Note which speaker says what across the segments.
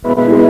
Speaker 1: Snart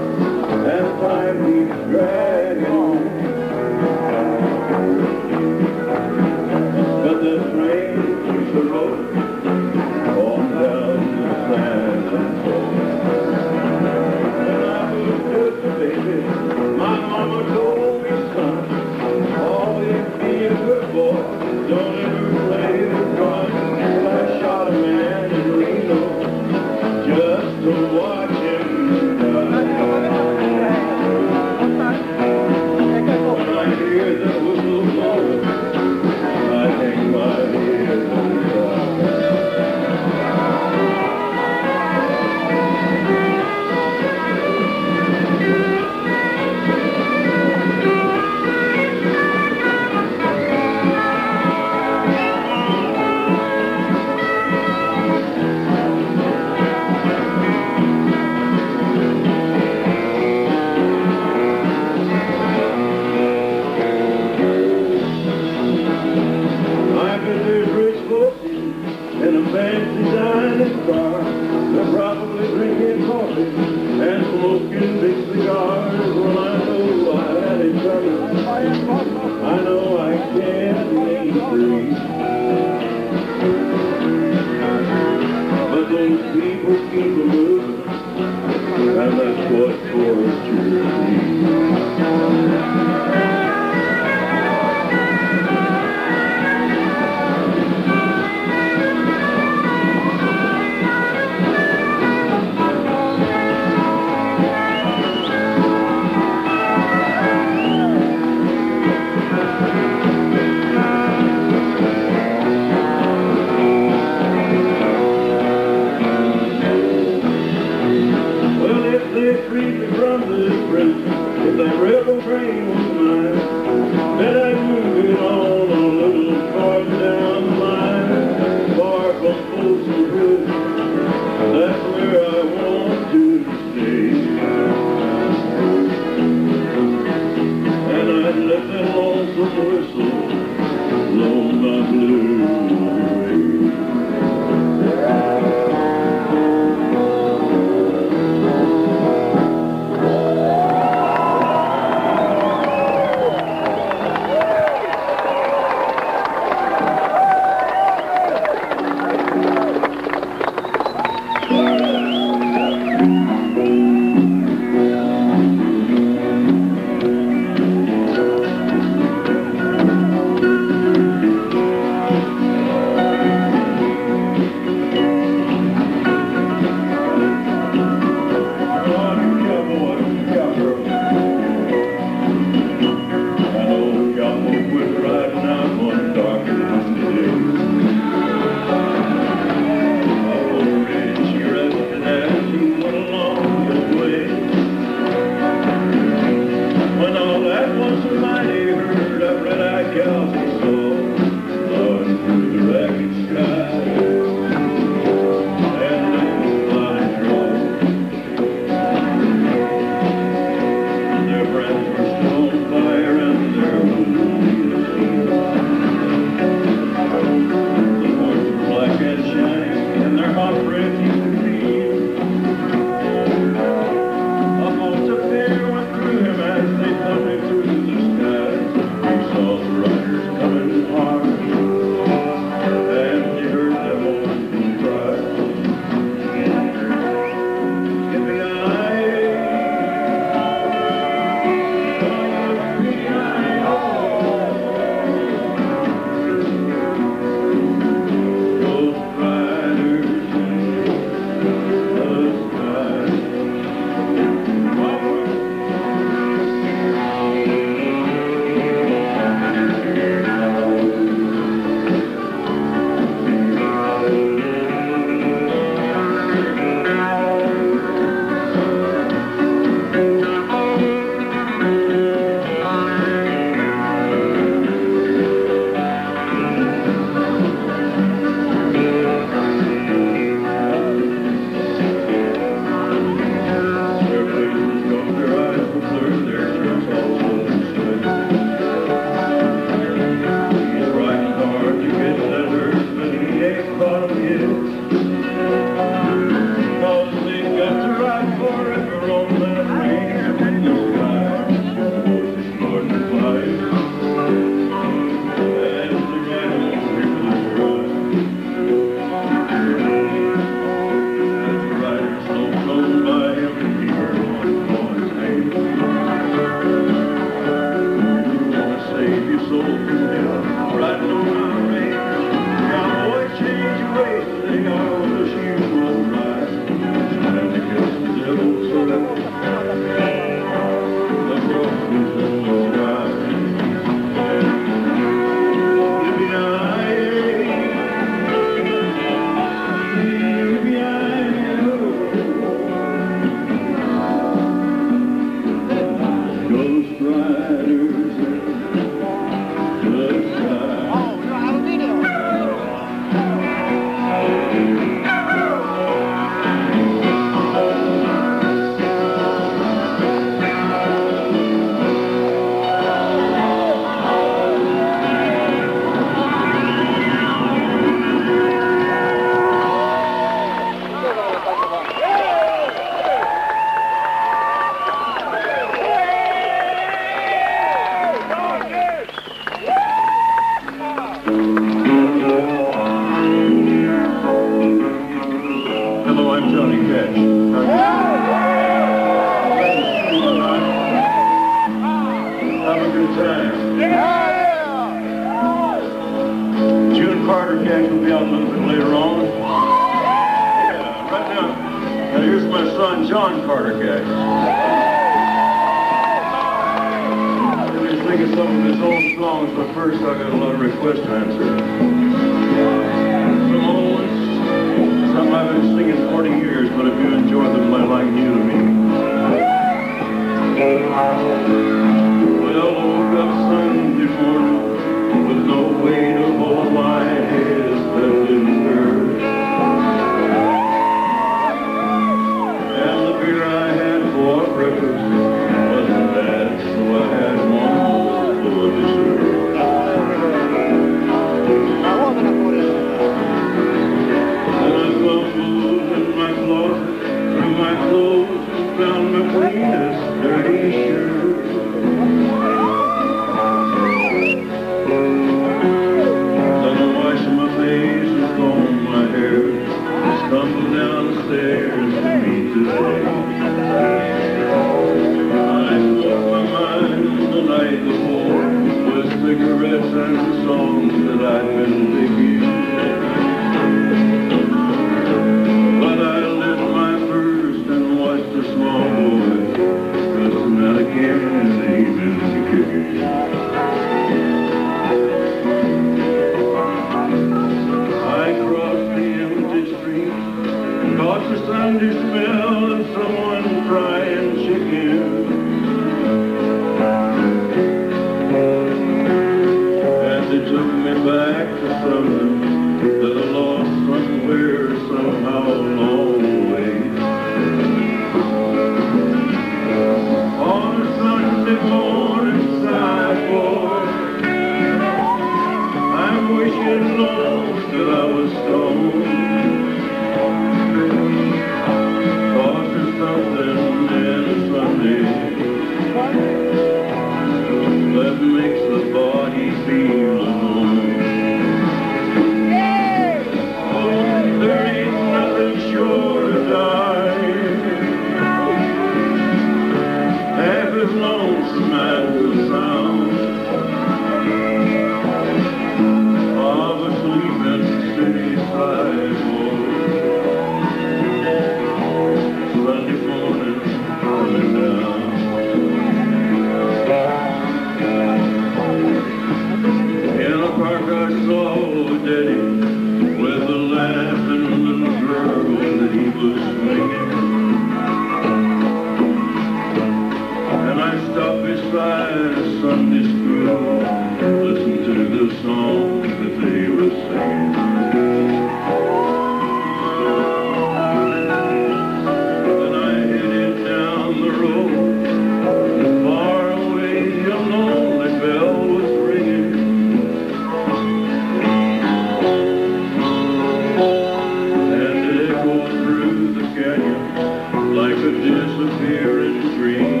Speaker 1: canyon like a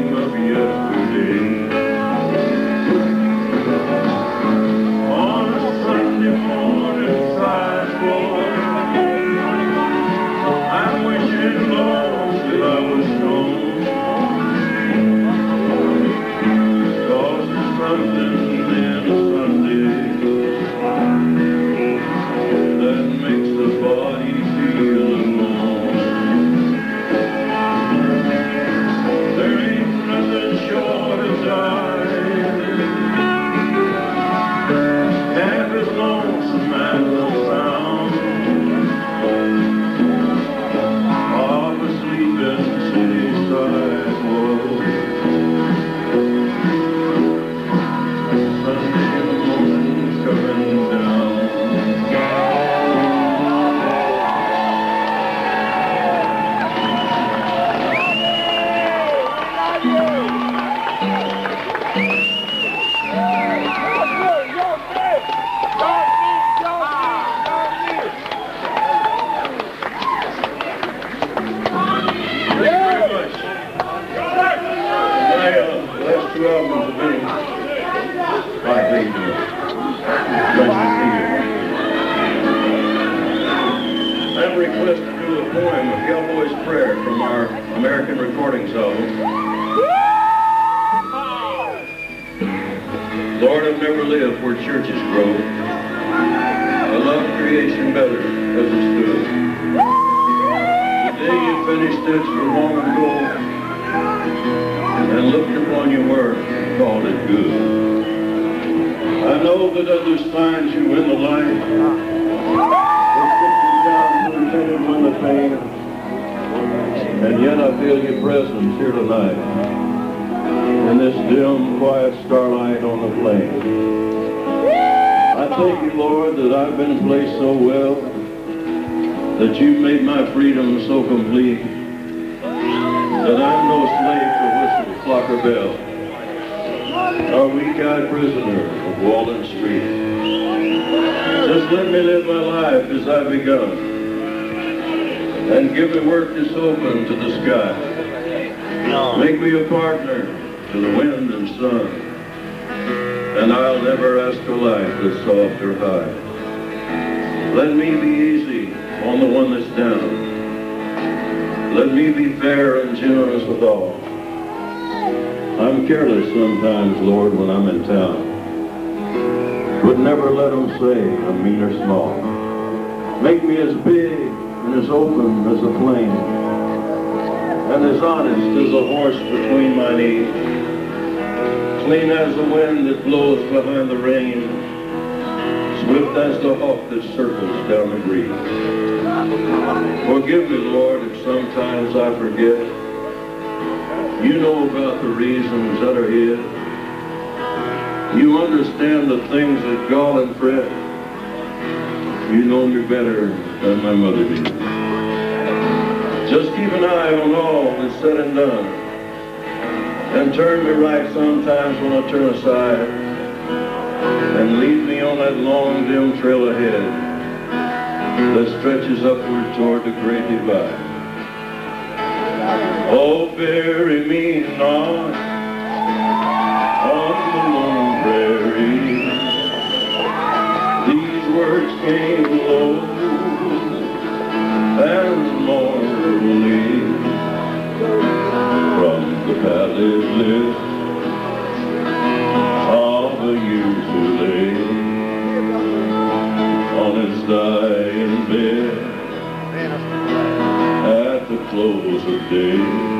Speaker 1: and I'll never ask for life that's soft or high. Let me be easy on the one that's down. Let me be fair and generous with all. I'm careless sometimes, Lord, when I'm in town. But never let them say I'm mean or small. Make me as big and as open as a plain, and as honest as a horse between my knees clean as the wind that blows behind the rain, swift as the hawk that circles down the green. Forgive me, Lord, if sometimes I forget. You know about the reasons that are hid. You understand the things that gall and fret. You know me better than my mother did. Just keep an eye on all that's said and done and turn me right sometimes when I turn aside and lead me on that long dim trail ahead that stretches upward toward the great divide. Oh, bury me not on the lone prairie. These words came the palace. List of the years who lay on his dying bed. At the close of day.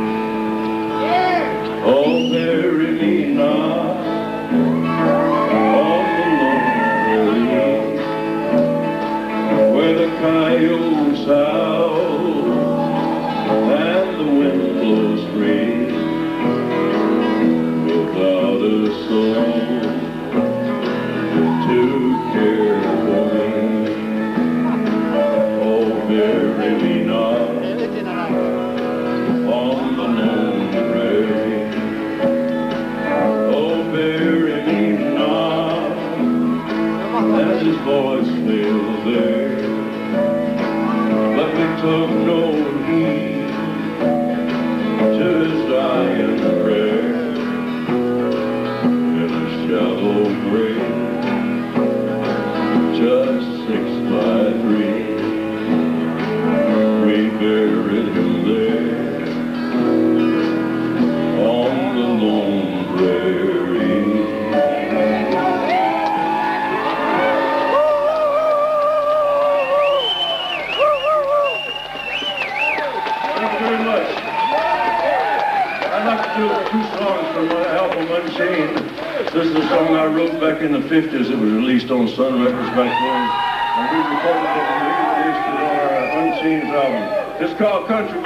Speaker 1: Back then. And we recorded it and re-released it on our uh, Unchained album. It's called Country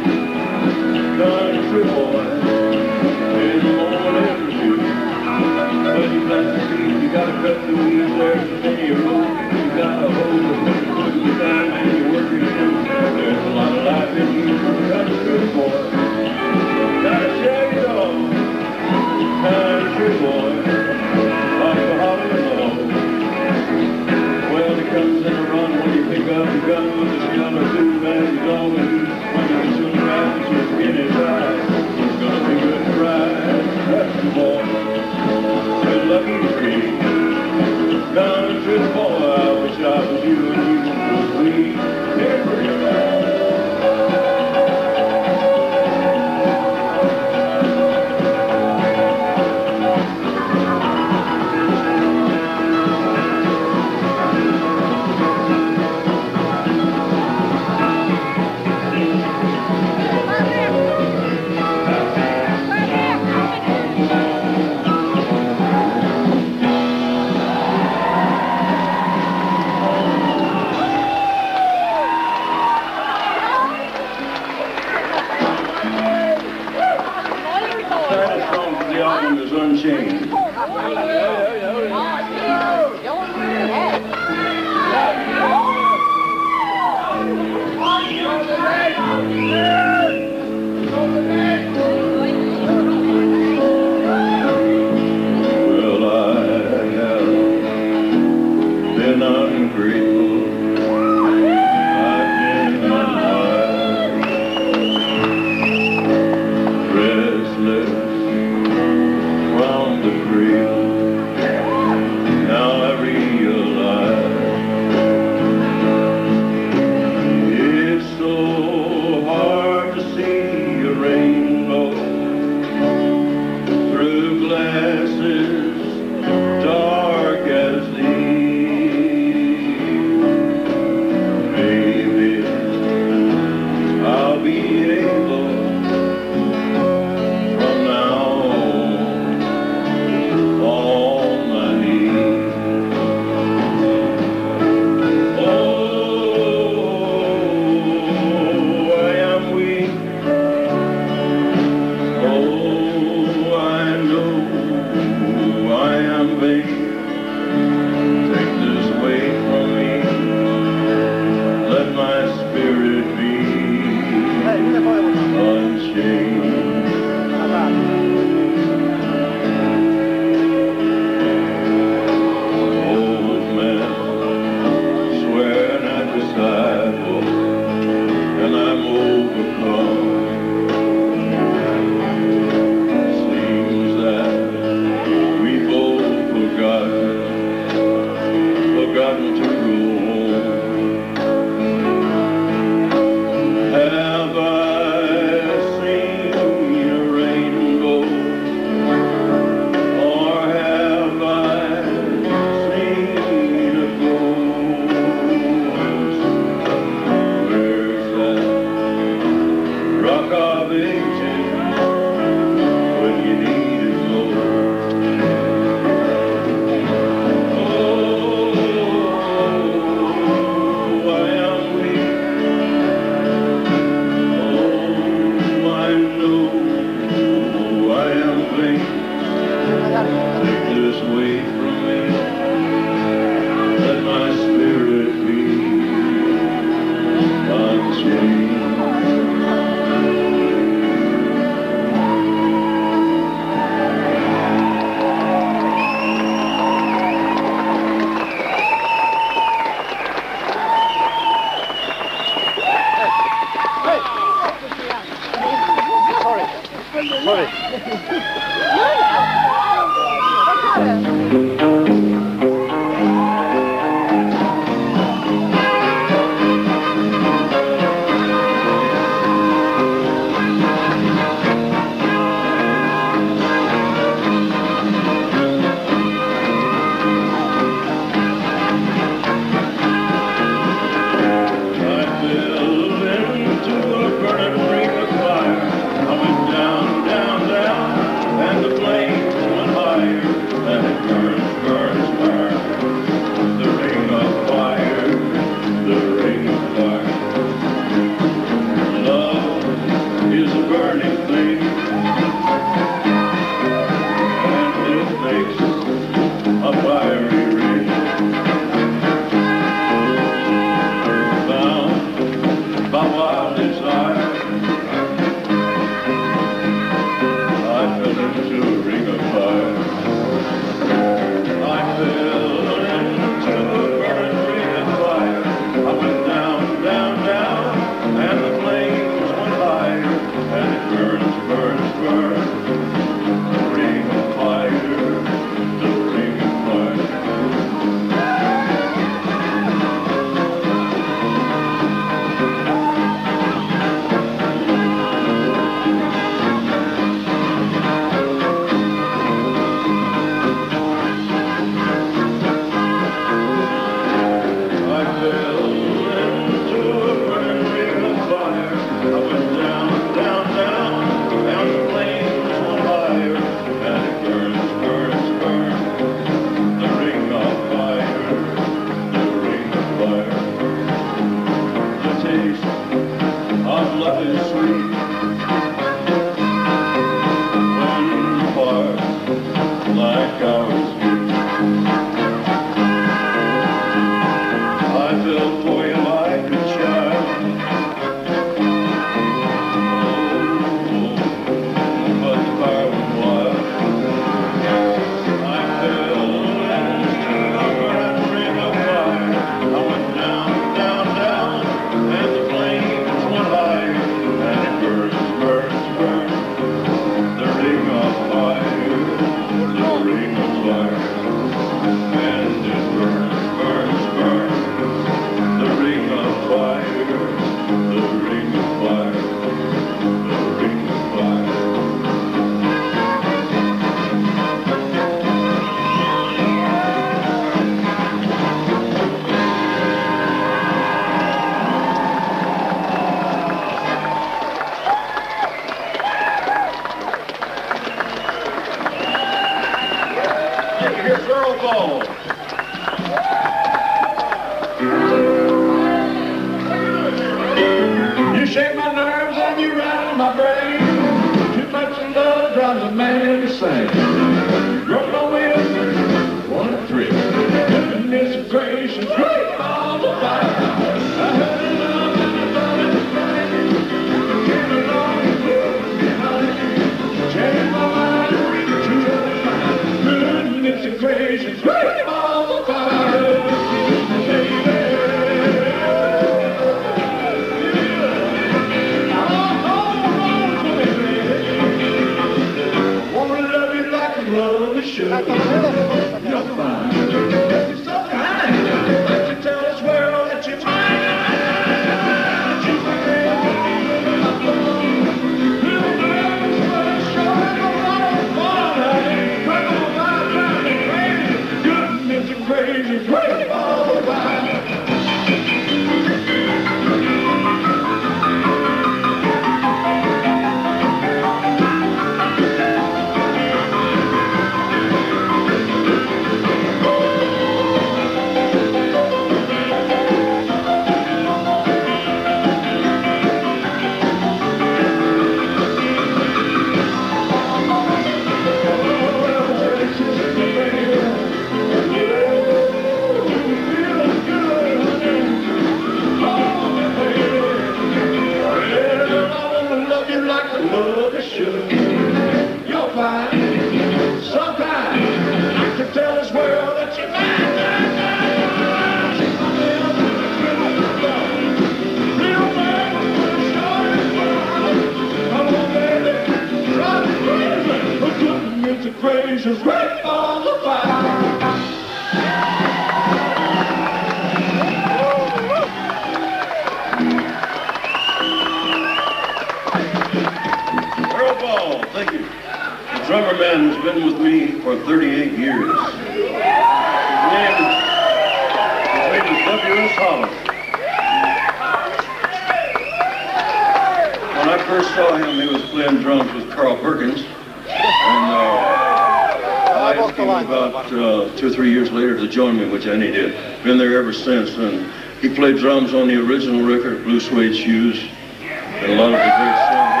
Speaker 1: play drums on the original record, Blue Suede Shoes, and a lot of the great songs.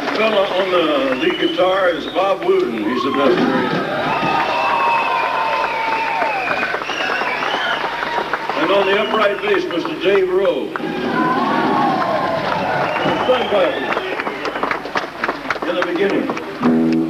Speaker 1: The fella on the lead guitar is Bob Wootton. He's the best there And on the upright bass, Mr. Dave Roe. Stand by In the beginning.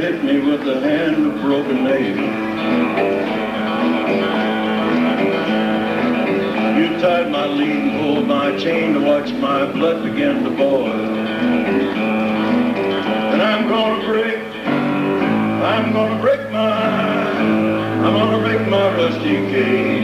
Speaker 1: hit me with the hand of broken nails. You tied my lead and pulled my chain to watch my blood begin to boil. And I'm gonna break, I'm gonna break my, I'm gonna break my rusty cage.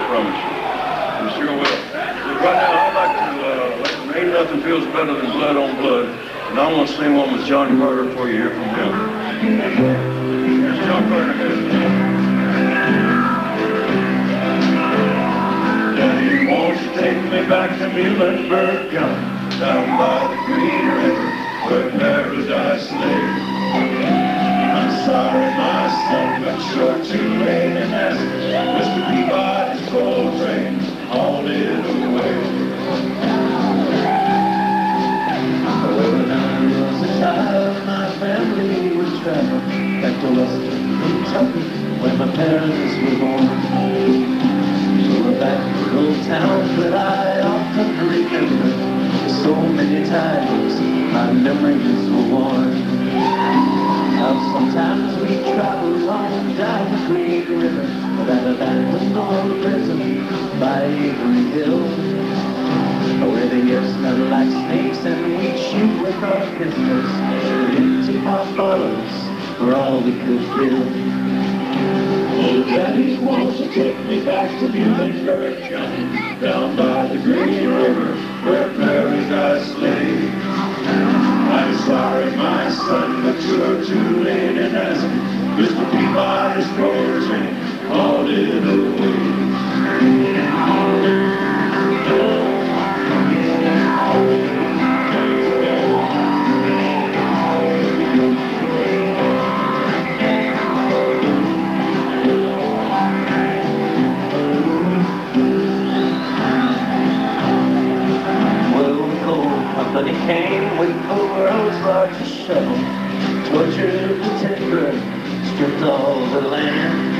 Speaker 1: I promise you. We sure will. Right now, I'd like to, uh, like, ain't nothing feels better than blood on blood. And I want to sing one with Johnny Carter before you hear from him. Here's John Carter. Daddy, won't you take me back to Muhlenberg, John, down by the Green River, where paradise lay? Sorry, my son, but you're too late in asking. Mr. Peabody's coal train hauled it away.
Speaker 2: When I was a child, my family would travel back to Western Kentucky, where my parents were born. To a back old town that I often remember. So many times my memories were worn. Now sometimes we travel along down the Green River, that abandoned old prison by Adrie Hill. Where the years smell like snakes and we shoot with our pistols into our bottles for all we could fill.
Speaker 1: Oh, Daddy, won't you take me back to Muhlenberg, John, down by the Green River, where paradise? I'm sorry, my son, but you're too late in asking. Mr. Peabody's coal train hauled it away.
Speaker 2: trouble, tortured the timber, stripped all the land.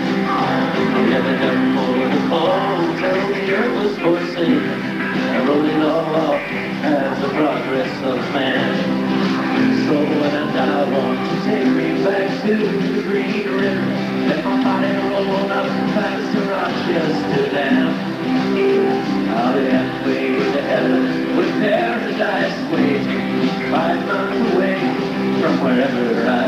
Speaker 2: Gathered up for the fall till the earth was forcing. I wrote it all off as the progress of man.
Speaker 3: So when I die, won't you take me back to the Green River? Let my body roll up past the Rochester Dam.
Speaker 1: Whatever.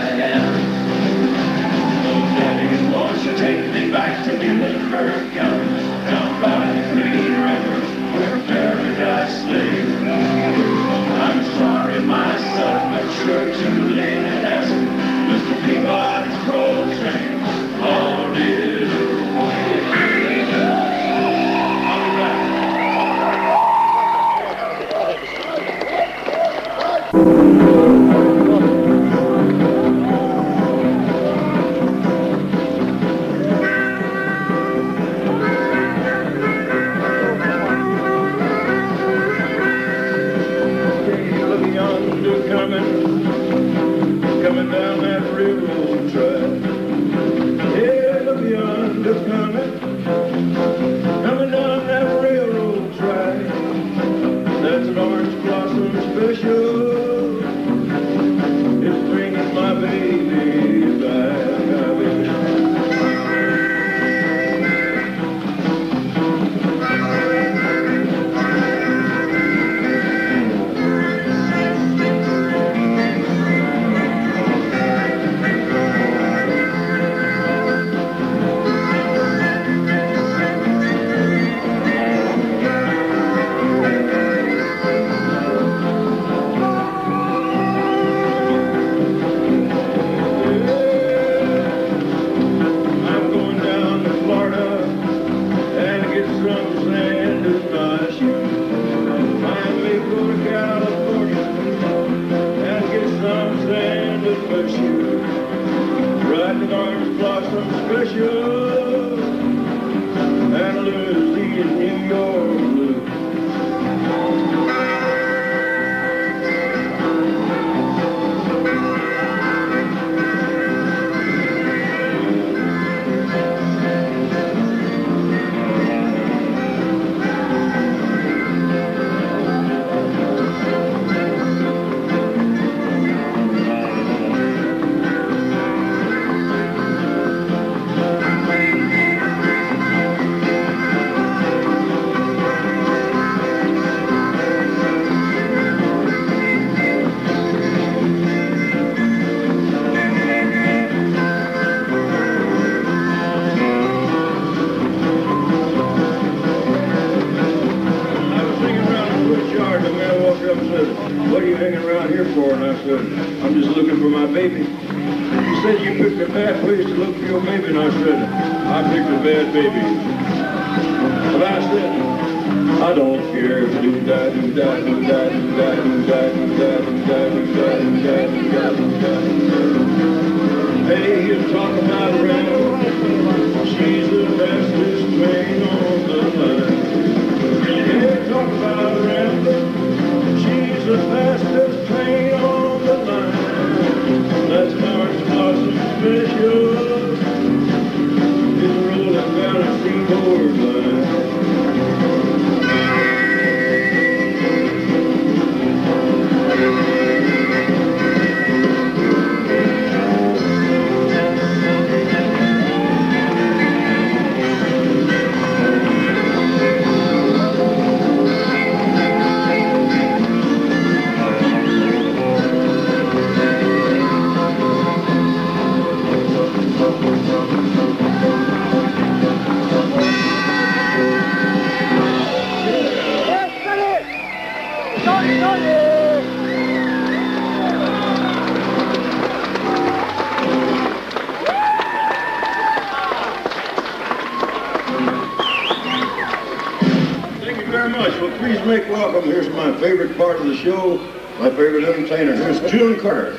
Speaker 1: said you picked a bad place to look for your baby, and I said, I picked a bad baby. But I said, I don't care. Do da do da do da do da do da do da do da do da do da do da do da do da. Hey, you talk about rap. She's the fastest train on the line. Hey, talk about rap. please make welcome. Here's my favorite part of the show, my favorite entertainer. Here's June Carter.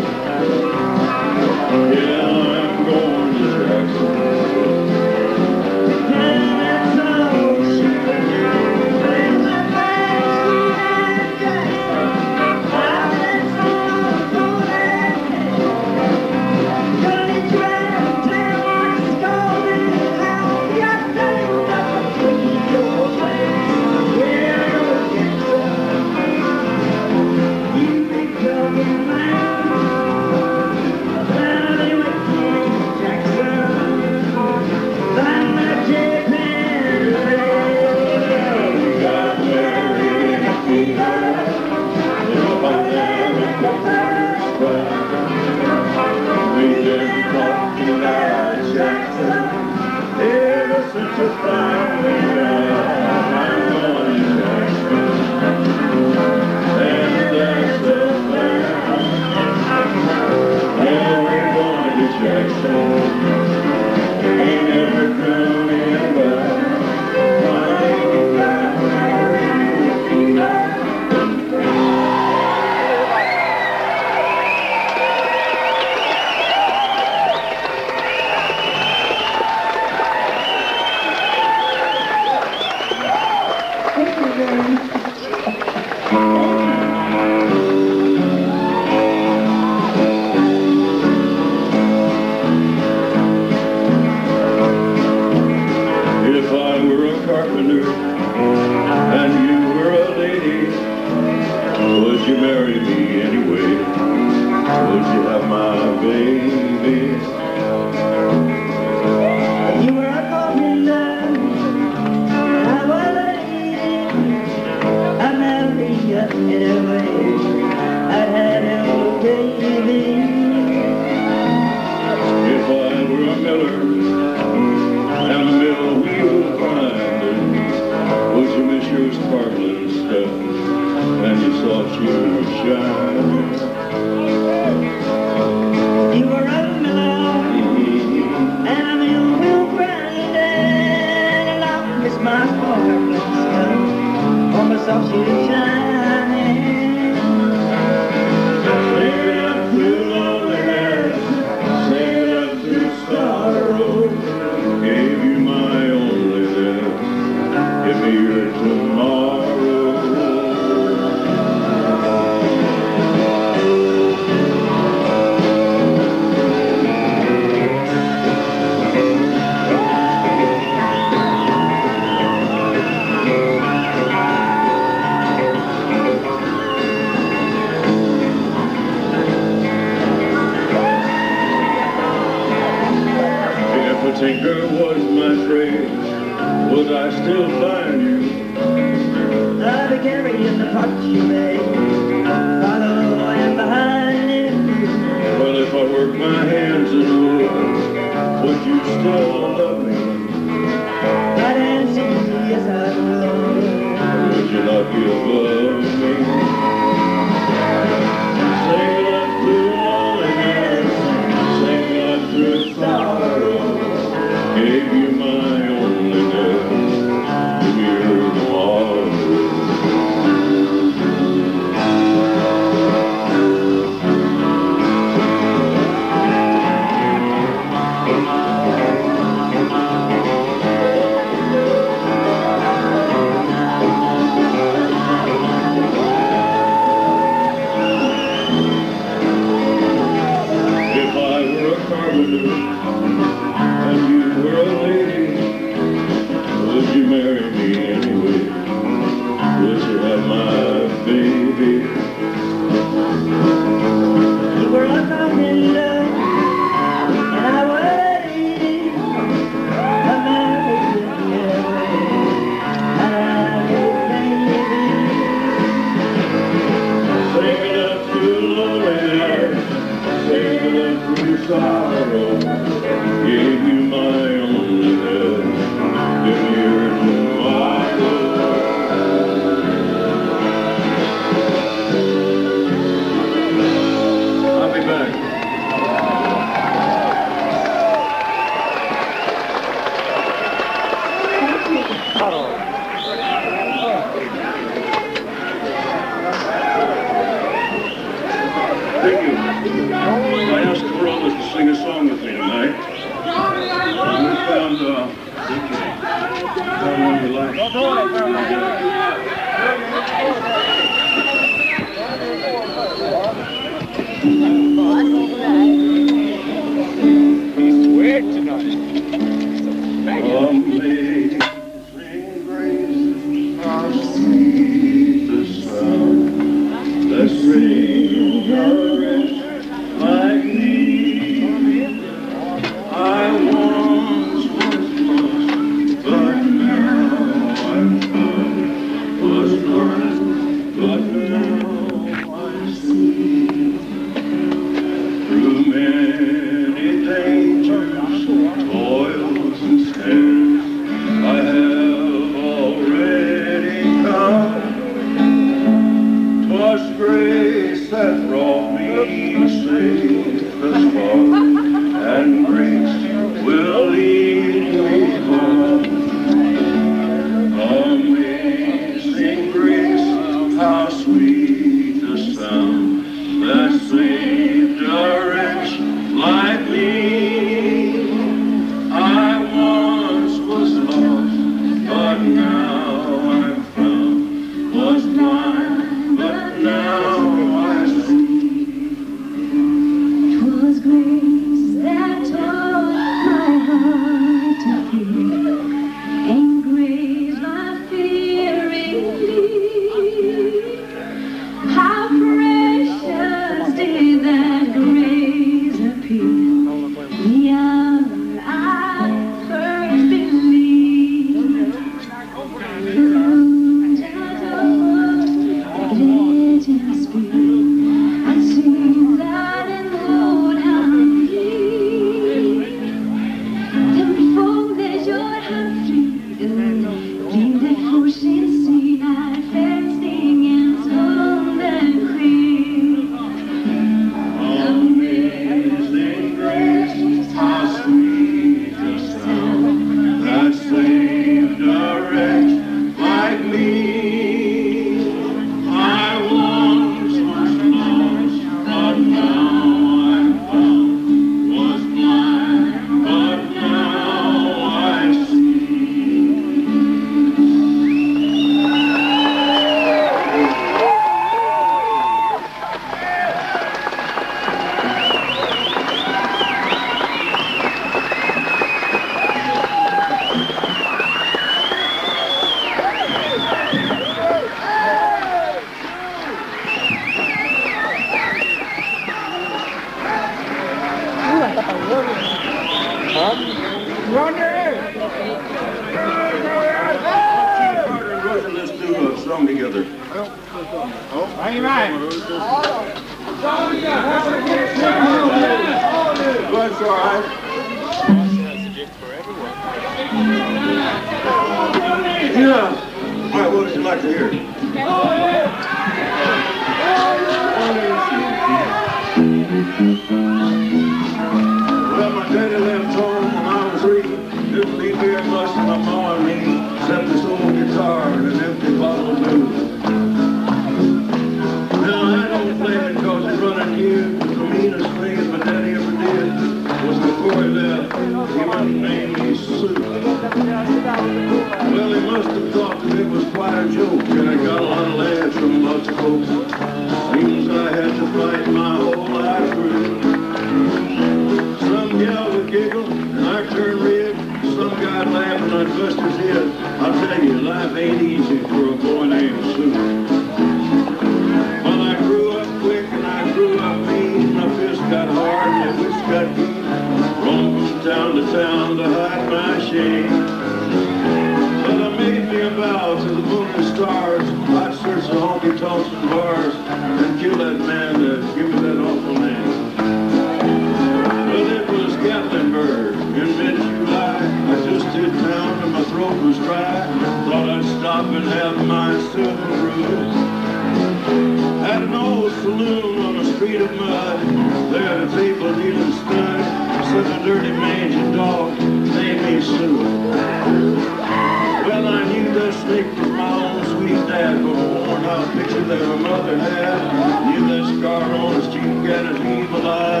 Speaker 1: picture that her mother had. He left scar on his cheek and his evil eye.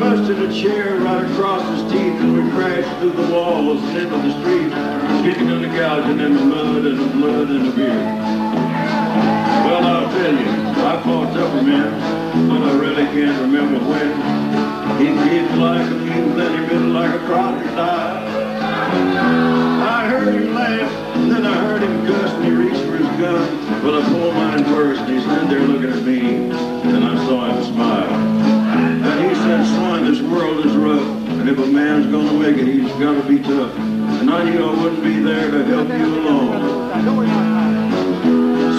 Speaker 1: Busted a chair right across his teeth and we crashed through the walls and into the street, kicking and gouging in the mud and the blood and the beer. Well, I'll tell you, I fought tougher men, but I really can't remember when. He kicked like a mule, then he bit like a crocodile. I heard him laugh, then I heard him cuss, and he reached for his gun. Well, I pulled mine first, and he stood there looking at me, world is rough, and if a man's gonna make it, he's gotta be tough. And I knew I wouldn't be there to help you along.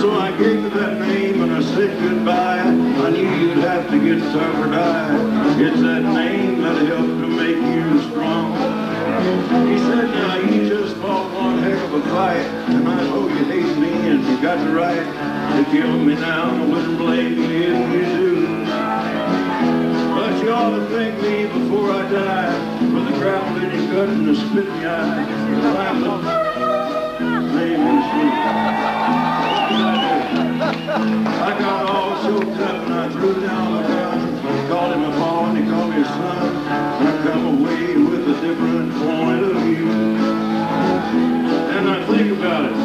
Speaker 1: So I gave you that name and I said goodbye. I knew you'd have to get tough or die. It's that name that helped to make you strong. He said, now you just fought one heck of a fight, and I know you hate me and you got the right to kill me now. I wouldn't blame you if you do. Ought to thank me before I die for the gravel in your gut and the spit in your eye. I got all choked up and I threw down the gun. Called him a paw and he called me a son. And I come away with a different point of view. And I think about it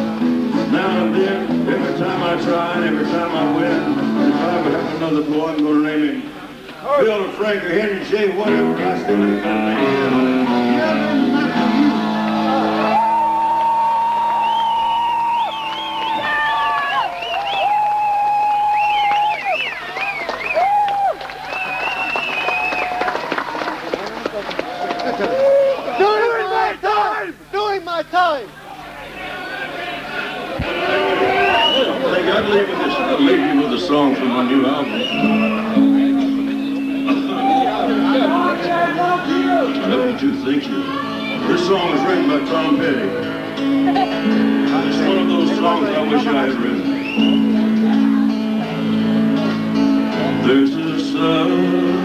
Speaker 1: now and then, every time I try and every time I win. If I ever have another boy, I'm going to name him Bill or Frank or Henry J. Whatever. I still ain't got. Nothing to think you. This song is written by Tom Petty. It's one of those songs I wish I had written. There's a southern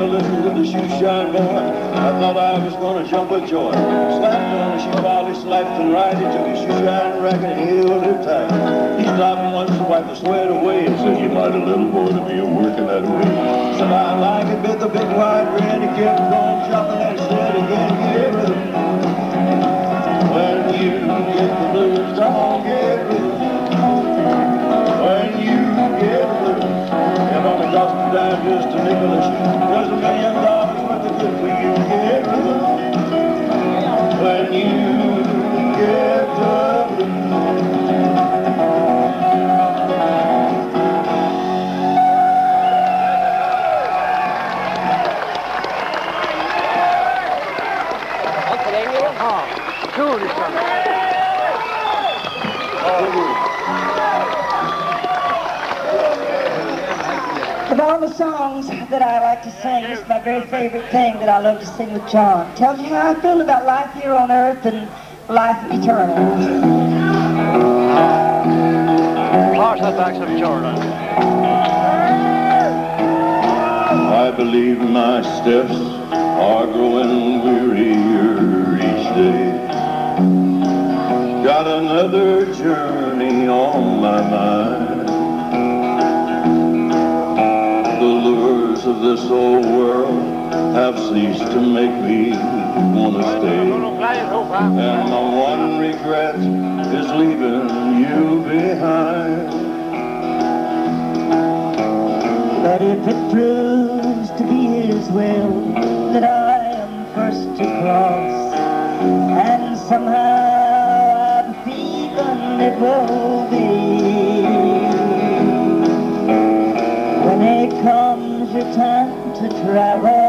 Speaker 1: to listen to the shoe shine boy. I thought I was gonna jump with joy. Slapped on the shoe polish left and right. He took his shoe shine rack and held it tight. He stopped once to wipe the sweat away and said, You might a little boy to be a working that way. Said, I like it, bit the big wide grin. He kept on chopping and said again, of. When you get the blues, on, get rid dime just a million. When you
Speaker 4: Of all the songs that I like to sing, it's my very favorite thing that I love to sing with John. Tells you how I feel about life here on earth and life eternal.
Speaker 5: Varsågod tack så vi kör den.
Speaker 1: I believe my steps are growing wearier each day. Got another journey on my mind. Of this old world have ceased to make me want to stay. And my one regret is leaving you behind.
Speaker 4: But if it proves to be his will that I am first to cross, and somehow I'm feeling it will be. Time to travel,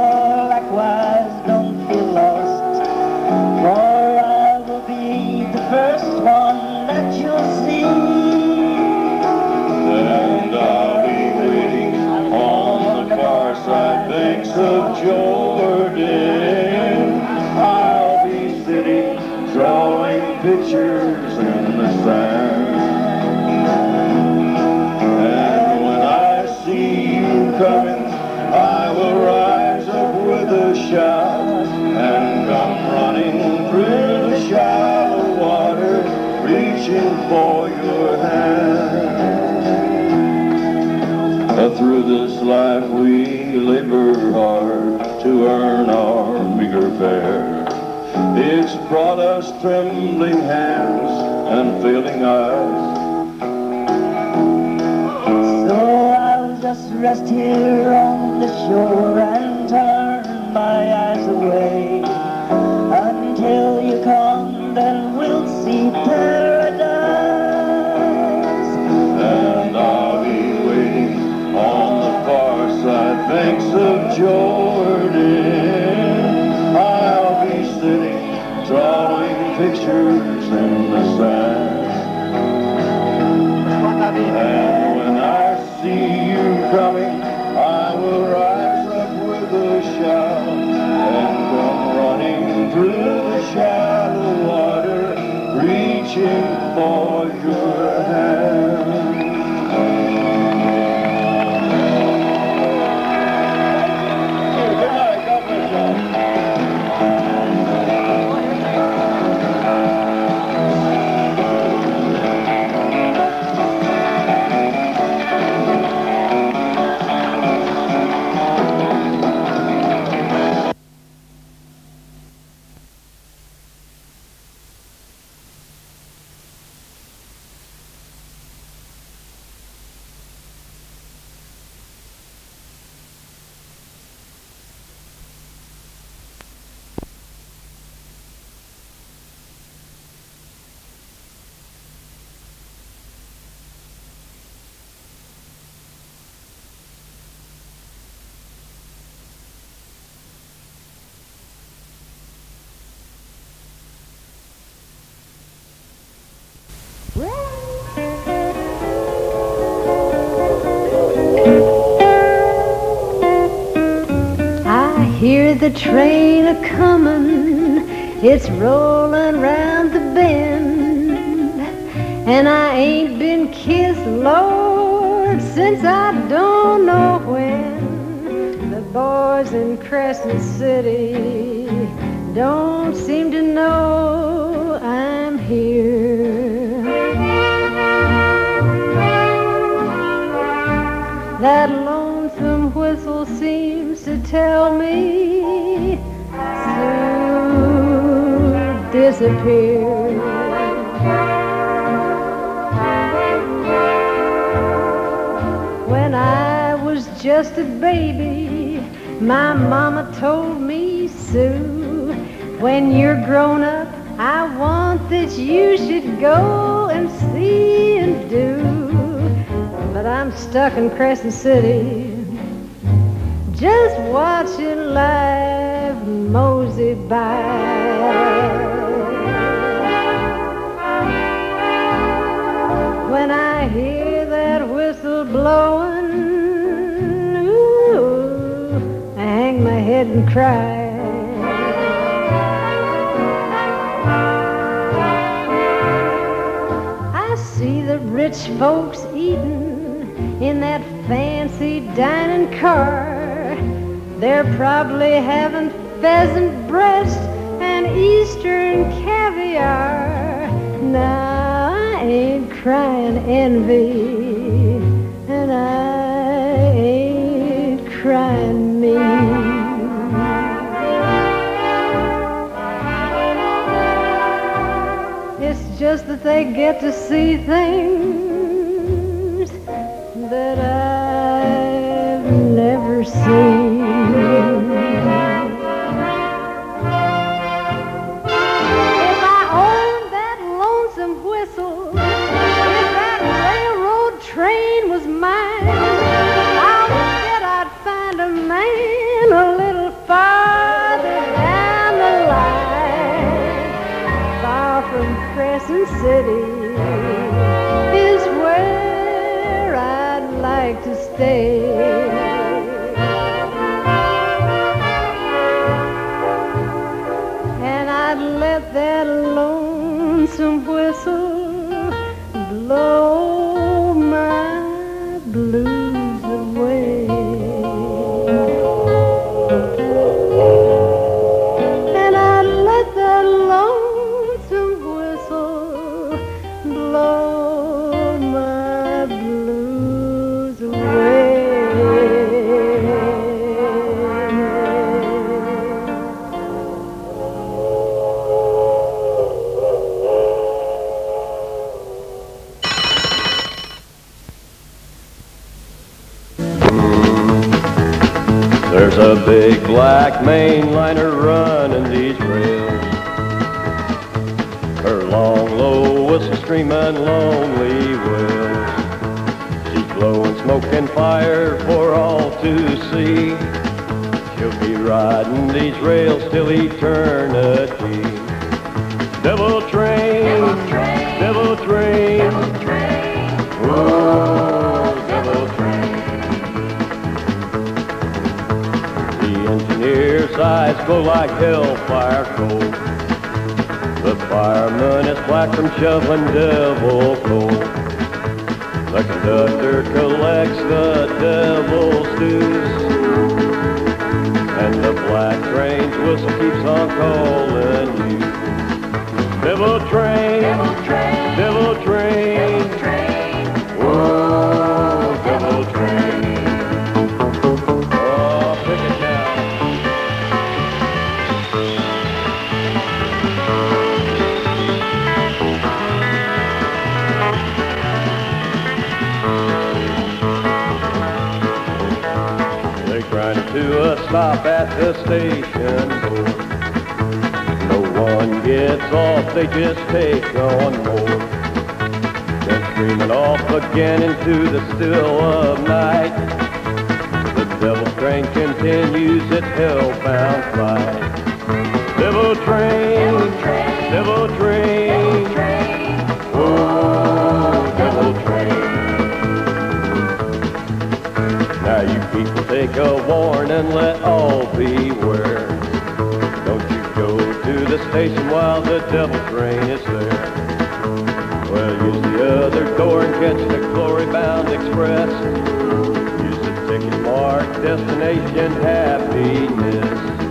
Speaker 1: reaching for your hand. Uh, Through this life we labor hard to earn our meager fare. It's brought us trembling hands and failing eyes.
Speaker 4: So I'll just rest here on the shore and turn my eyes away until you come. Then we'll see paradise.
Speaker 1: The. And when I see you coming, the
Speaker 6: train a comin', it's rollin' round the bend. And I ain't been kissed, Lord, since I don't know when. The boys in Crescent City don't seem to know I'm here. That lonesome whistle seems to tell me When I was just a baby, my mama told me, Sue, when you're grown up, I want that you should go and see and do. But I'm stuck in Crescent City, just watching life mosey by. I hear that whistle blowing, ooh, I hang my head and cry. I see the rich folks eating in that fancy dining car. They're probably having pheasant breast and eastern caviar. Now I ain't crying envy, and I ain't crying me. It's just that they get to see things
Speaker 7: black main liner running these rails. Her long, low whistle screaming lonely wails. She's blowing smoke and fire for all to see. She'll be riding these rails till eternity. Devil eyes glow like hellfire coal. The fireman is black from shoving devil coal. The conductor collects the devil's dues. And the black train's whistle keeps on calling you. Devil train, stop at the station. No one gets off, they just take on more. Then screaming off again into the still of night. The devil's train continues its hellbound flight. Take a warning, let all beware. Don't you go to the station while the devil train is there. Well, use the other door and catch the glory-bound express. Use the ticket marked destination happiness.